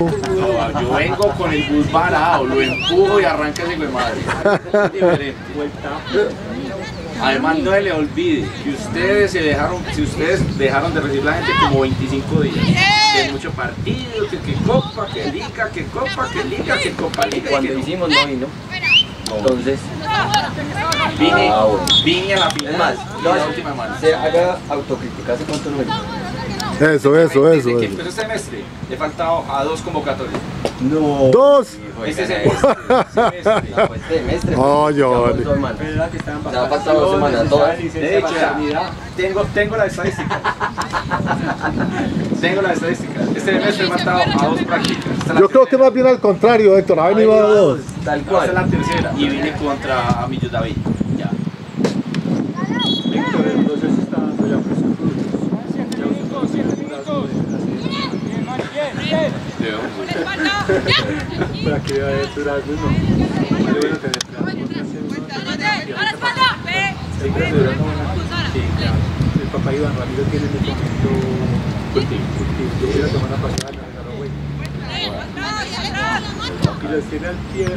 No, yo vengo con el bus varado, lo empujo y arranca ese madre. Es diferente. Además no se le olvide que ustedes se dejaron, si ustedes dejaron de recibir la gente como 25 días, que mucho partido, que, que copa, que liga, que copa, que liga, que copa liga. y Cuando que hicimos no vino. Entonces, Vine, vine a la final, más, la última semana. se haga autocrítica, ¿hace cuánto no vino? Eso, eso, Desde eso. que eso. empezó este semestre, he faltado a dos convocatorias. No. Dos. Este semestre, semestre. No, pues semestre. No, yo-. Se ha pasado dos semanas. De hecho, tengo, tengo la estadística. tengo la estadística. Este semestre he faltado a dos prácticas. Yo creo que más bien al contrario, Héctor. Ha venido a dos. Tal Esta es la cual. tercera. Y vine contra Amillo David. Ya está dando ya Sí, creo que durazno, sí, claro. El papá Iván Ramiro tiene en este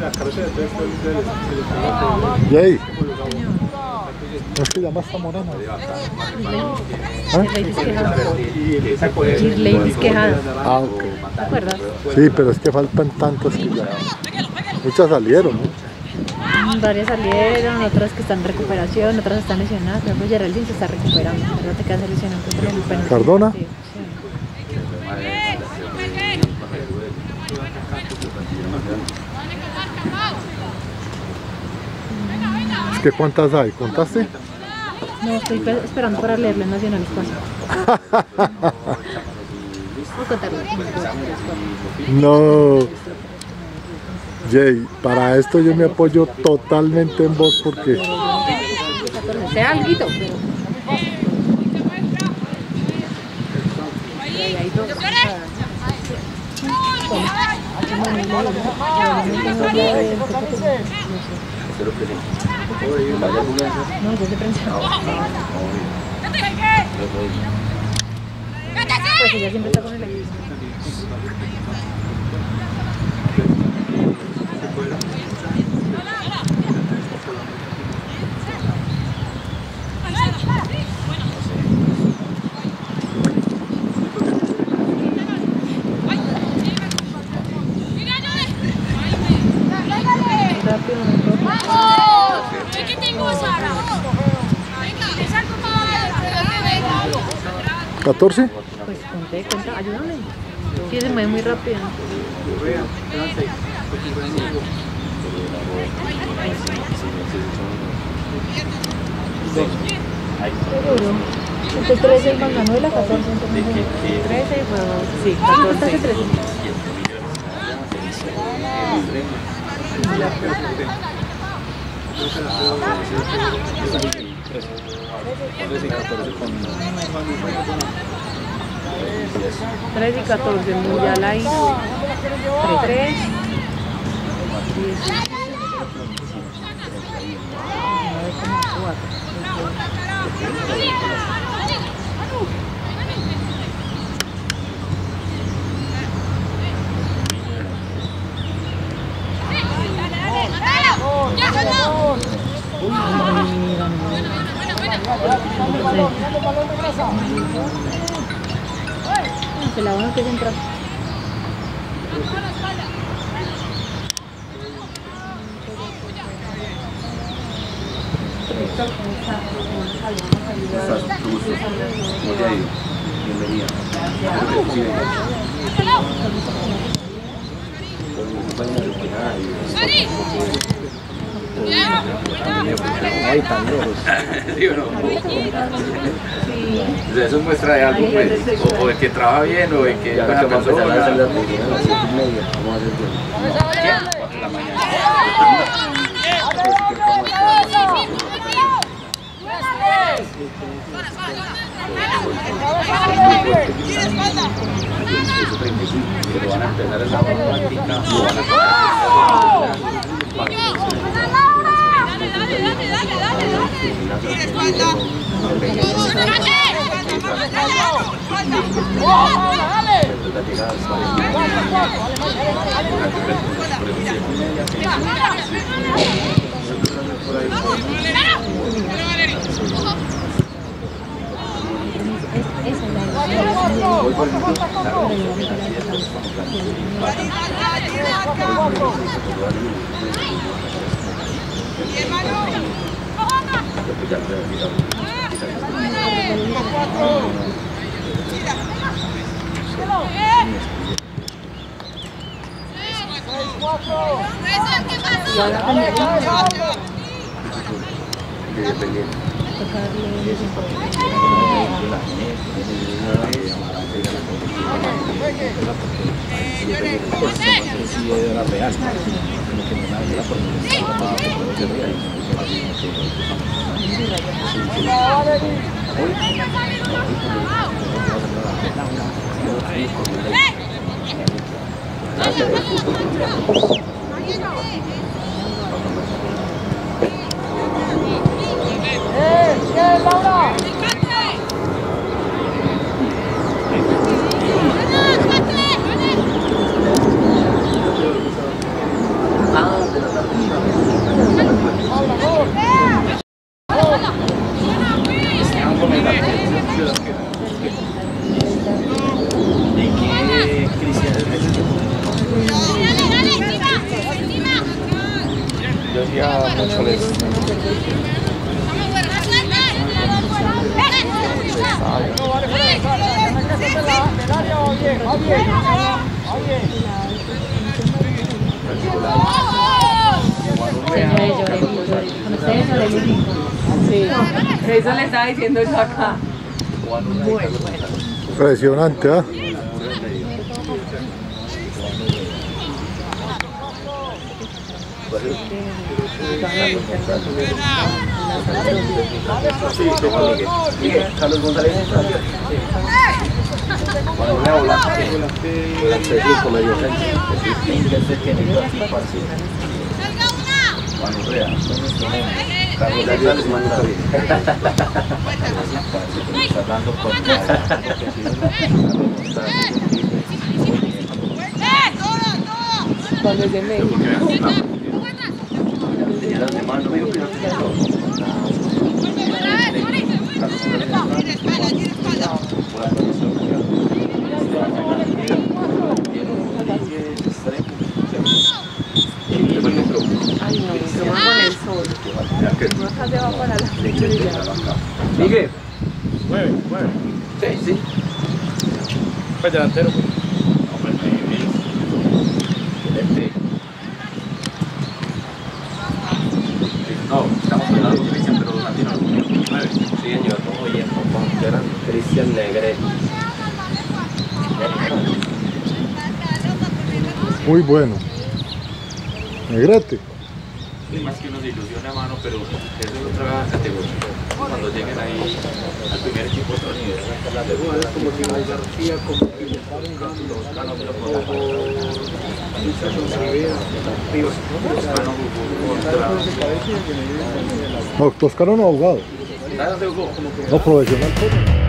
la la todo. Jay, Como los abogados. ¿no se llama esta morena? Shirley Disquejada. Ah, ok. ¿Te acuerdas? Sí, pero es que faltan tantas que ya. Muchas salieron, ¿no? Mm, Varias salieron, otras que están en recuperación, otras están lesionadas. Por ejemplo, Geraldine se está recuperando. ¿Verdad? Te quedas lesionado contra el penalti. ¿Cardona? Sí, que ¿cuántas hay? ¿Contaste? No, estoy pe- esperando para leerle Nacional Espacio. No. Jay, para esto yo me apoyo totalmente en vos porque Sea alguito, pero... Que. No, yo te pensaba. Pues ella siempre está con el equipo. Rápido, no importa. ¿14? Pues conté, cuenta, ayúdame. Sí, se mueve muy rápido. Seguro. Entonces 13 el Manuela, 14 entonces. 13 y. Sí, 14. 13. Tres y 14, mundial ahí. 3. 10. Se la van a entrar. Bienvenida. Que te siga bien. Me acompaña a respirar y- Ay, tan lejos. ¿Sí o no? O sea, eso muestra de algo, pues, o, o de que trabaja bien, o de que Ya es buena vamos a empezar a hacer persona. las reuniones a las siete y media. Vamos a hacer tiempo. ¿Qué? Cuatro de la mañana. Eso 35, pero van a empezar práctica, o van a Esa es la Hoy, por ejemplo, independiente. Un comentario. ¿De cristiano es eso. Con ustedes. Sí, le estaba diciendo yo acá. Impresionante, ¿ah? Sí, Carlos González. Cuando es de México. Tenía las de mano, digo que no tenía todo. Ay, no, yo voy con el sol. No acá se va para la flecha Miguel. Mueve, mueve. Sí, sí. Pues delantero. Este. No, estamos hablando con Cristian, pero latino. Nueve. Sí, señor. Oye, papá, era Cristian Negre. Muy bueno. Negrete. Más que uno se ilusiona, mano, pero es otra categoría. Cuando lleguen ahí al primer equipo, otro nivel. Como si la García, como que le los de los No, Toscano no abogado. No profesional. pues.